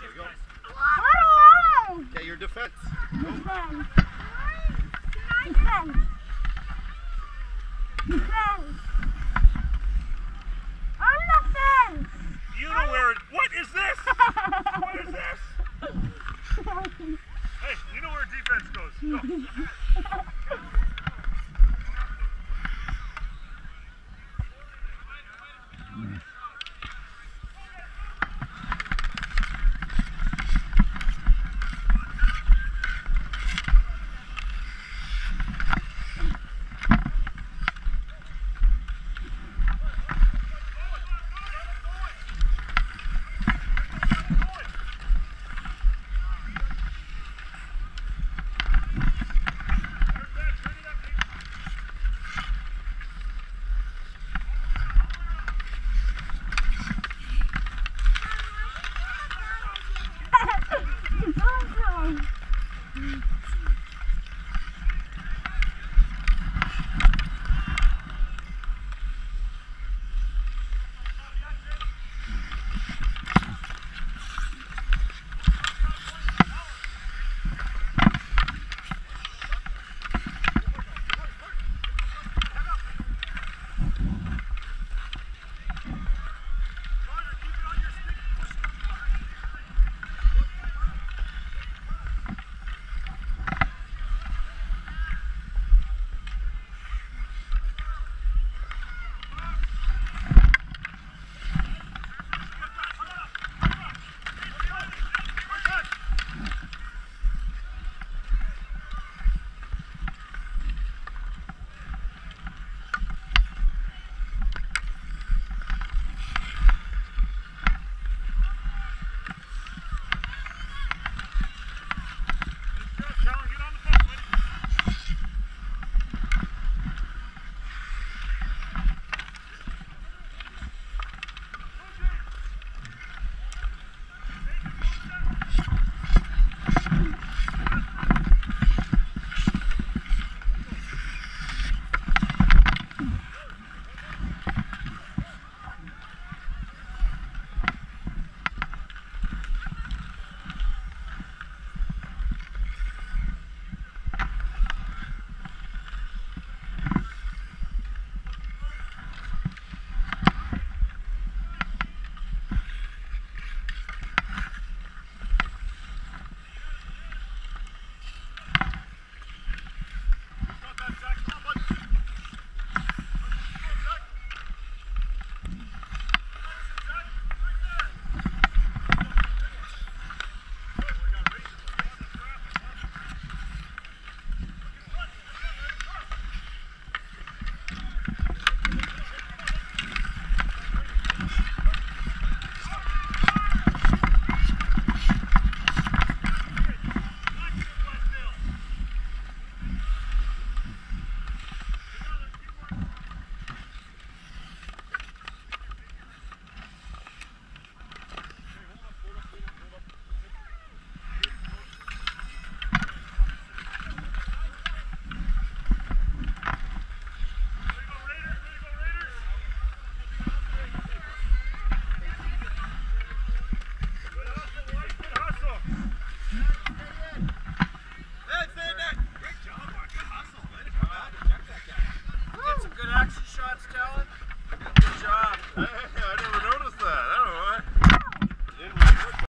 There you go. Okay, your defense. Defense. Kellen. Good job.